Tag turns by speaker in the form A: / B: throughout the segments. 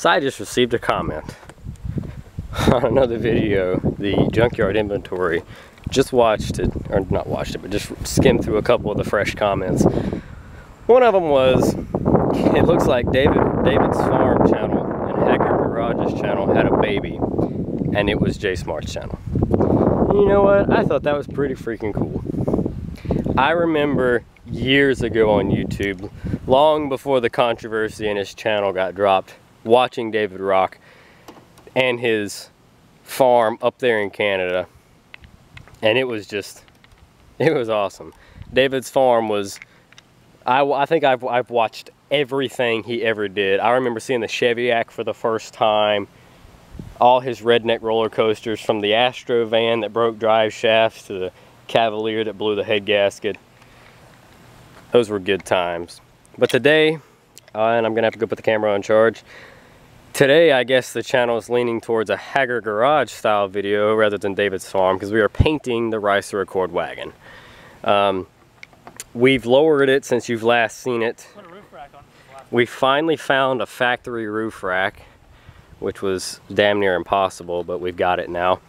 A: So I just received a comment on another video, the junkyard inventory. Just watched it, or not watched it, but just skimmed through a couple of the fresh comments. One of them was, it looks like David David's farm channel and Haggard Garage's channel had a baby, and it was Jay Smart's channel. You know what? I thought that was pretty freaking cool. I remember years ago on YouTube, long before the controversy in his channel got dropped, watching David Rock and his farm up there in Canada. And it was just, it was awesome. David's farm was, I, I think I've, I've watched everything he ever did. I remember seeing the Cheviac for the first time, all his redneck roller coasters from the Astro van that broke drive shafts to the Cavalier that blew the head gasket. Those were good times. But today, uh, and I'm gonna have to go put the camera on charge. Today, I guess the channel is leaning towards a Haggard Garage style video rather than David's Farm because we are painting the Ricer Accord wagon. Um, we've lowered it since you've last seen it. We finally found a factory roof rack, which was damn near impossible, but we've got it now.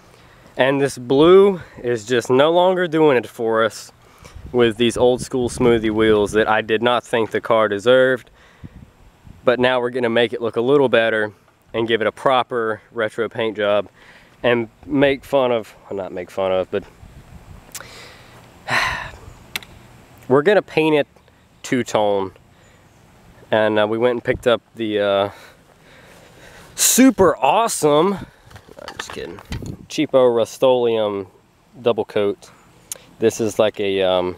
A: And this blue is just no longer doing it for us with these old school smoothie wheels that I did not think the car deserved. But now we're gonna make it look a little better and give it a proper retro paint job and make fun of, well not make fun of, but we're gonna paint it two-tone. And uh, we went and picked up the uh, super awesome, I'm just kidding, cheapo Rust-Oleum double coat this is like a, um,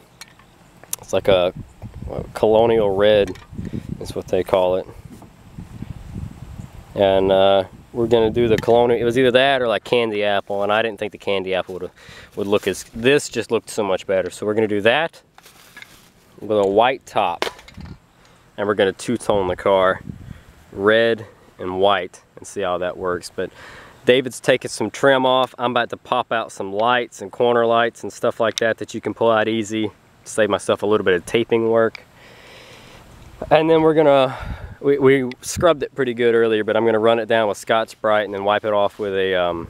A: it's like a, a colonial red is what they call it. And uh, we're gonna do the colonial, it was either that or like candy apple, and I didn't think the candy apple would, would look as, this just looked so much better. So we're gonna do that with a white top. And we're gonna two-tone the car, red and white, and see how that works. But David's taking some trim off. I'm about to pop out some lights and corner lights and stuff like that that you can pull out easy. Save myself a little bit of taping work. And then we're gonna, we, we scrubbed it pretty good earlier, but I'm gonna run it down with Scotch-Brite and then wipe it off with a, um,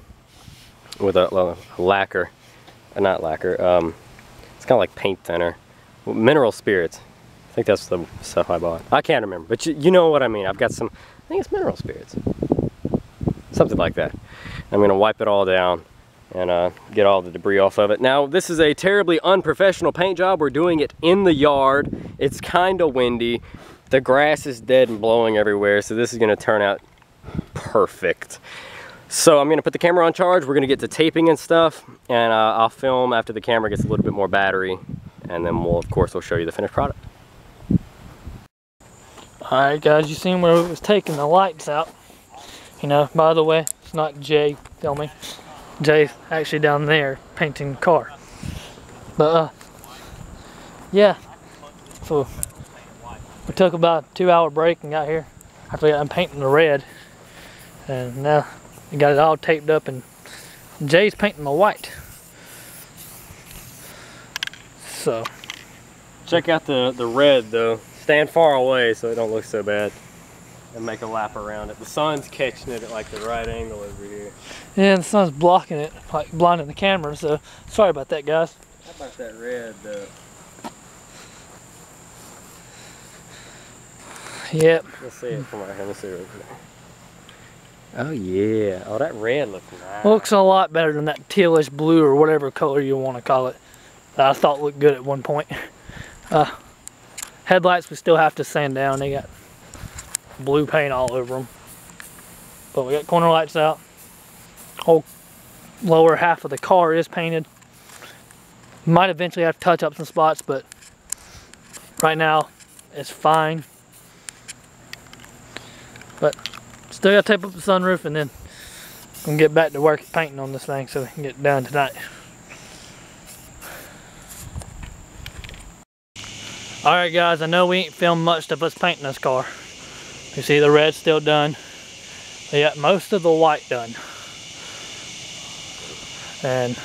A: with a, a lacquer, uh, not lacquer, um, it's kind of like paint thinner. Mineral spirits. I think that's the stuff I bought. I can't remember, but you, you know what I mean. I've got some, I think it's mineral spirits something like that. I'm gonna wipe it all down and uh, get all the debris off of it. Now, this is a terribly unprofessional paint job. We're doing it in the yard. It's kind of windy. The grass is dead and blowing everywhere, so this is gonna turn out perfect. So I'm gonna put the camera on charge. We're gonna get to taping and stuff, and uh, I'll film after the camera gets a little bit more battery, and then we'll, of course, we'll show you the finished product.
B: All right, guys, you seen where we was taking the lights out. You know, by the way, it's not Jay filming. Jay actually down there painting the car. But, uh, yeah. So, we took about a two hour break and got here after got painting the red. And now we got it all taped up and Jay's painting the white. So.
A: Check out the, the red though. Stand far away so it don't look so bad and make a lap around it. The sun's catching it at like the right angle over here.
B: Yeah, the sun's blocking it, like blinding the camera, so sorry about that, guys.
A: How about that red though?
B: Yep.
A: Let's see it from right here. Let's see it Oh yeah. Oh, that red looks nice.
B: Looks a lot better than that tealish blue or whatever color you want to call it. That I thought looked good at one point. Uh, headlights we still have to sand down. They got blue paint all over them. But we got corner lights out. Whole lower half of the car is painted. Might eventually have to touch up some spots, but right now it's fine. But still gotta tape up the sunroof and then I'm gonna get back to work painting on this thing so we can get done tonight. Alright guys, I know we ain't filmed much of us painting this car. You see the red still done. They got most of the white done. And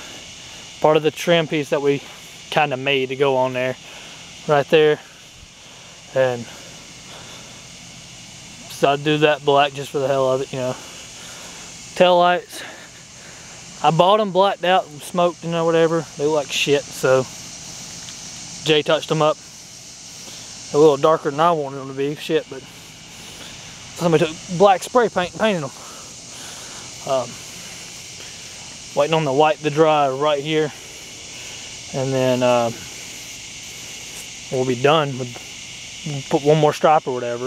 B: part of the trim piece that we kind of made to go on there, right there. And decided to do that black just for the hell of it, you know. Tail lights. I bought them blacked out and smoked and whatever. They look like shit, so Jay touched them up. A little darker than I wanted them to be, shit, but somebody took black spray paint and painted them. Um, waiting on the white to dry right here. And then uh, we'll be done. With, put one more stripe or whatever.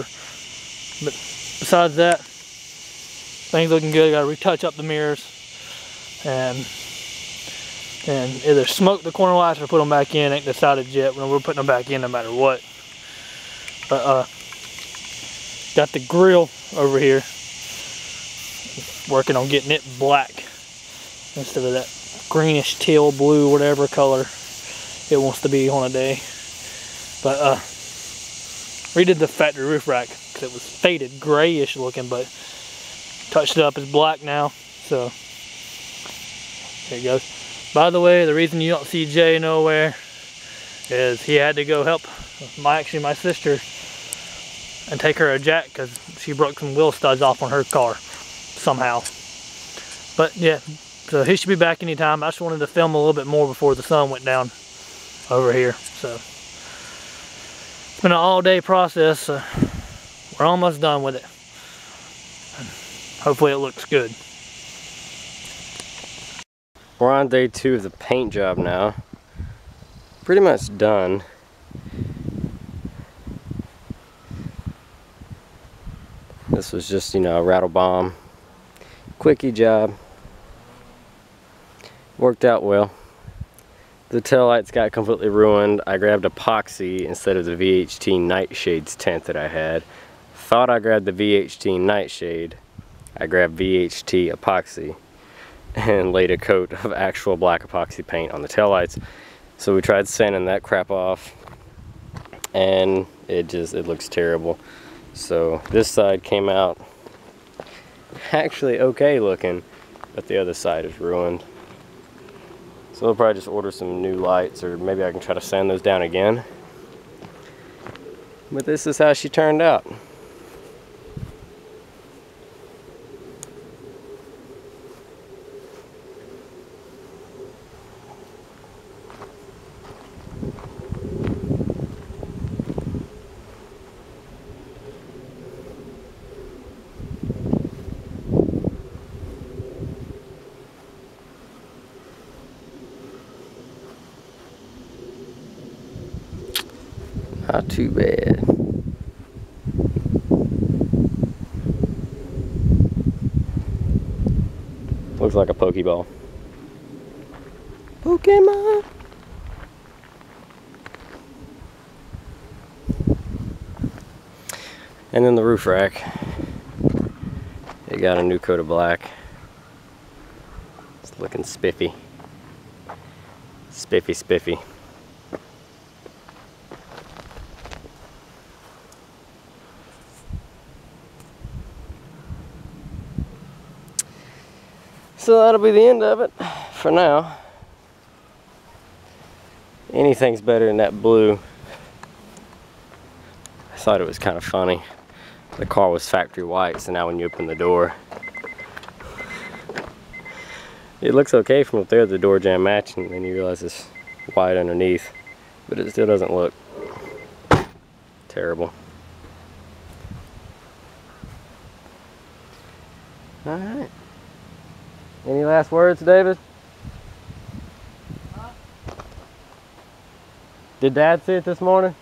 B: But besides that, things looking good. I Got to retouch up the mirrors and and either smoke the corner lights or put them back in. Ain't decided yet. We're putting them back in no matter what. But uh, got the grill over here. Working on getting it black instead of that greenish teal blue whatever color it wants to be on a day. But uh, redid the factory roof rack because it was faded grayish looking, but touched it up as black now. So there it goes. By the way, the reason you don't see Jay nowhere is he had to go help my actually my sister and take her a jack because she broke some wheel studs off on her car somehow. But yeah, so he should be back anytime. I just wanted to film a little bit more before the sun went down over here. So it's been an all day process. So we're almost done with it. hopefully it looks good.
A: We're on day two of the paint job now. Pretty much done. This was just, you know, a rattle bomb. Quickie job. Worked out well. The tail lights got completely ruined. I grabbed epoxy instead of the VHT Nightshades tent that I had. Thought I grabbed the VHT Nightshade. I grabbed VHT epoxy and laid a coat of actual black epoxy paint on the tail lights. So we tried sanding that crap off and it just, it looks terrible. So this side came out actually okay looking, but the other side is ruined. So I'll probably just order some new lights or maybe I can try to sand those down again. But this is how she turned out. Not too bad. Looks like a Pokeball. Pokemon! And then the roof rack. It got a new coat of black. It's looking spiffy. Spiffy, spiffy. So that'll be the end of it for now. Anything's better than that blue. I thought it was kind of funny. The car was factory white, so now when you open the door, it looks okay from up there, the door jamb matching, and then you realize it's white underneath, but it still doesn't look terrible. All right. Any last words, David? Huh? Did Dad see it this morning?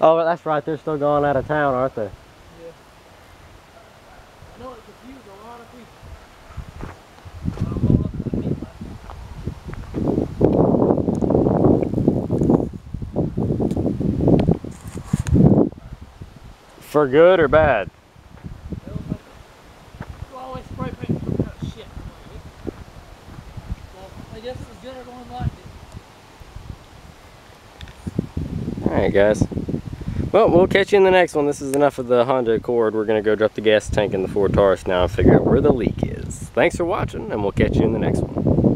A: Oh, that's right. They're still going out of town, aren't they? Yeah. I know it a lot of For good or bad? Alright guys. Well, we'll catch you in the next one. This is enough of the Honda Accord. We're going to go drop the gas tank in the Ford Taurus now and figure out where the leak is. Thanks for watching, and we'll catch you in the next one.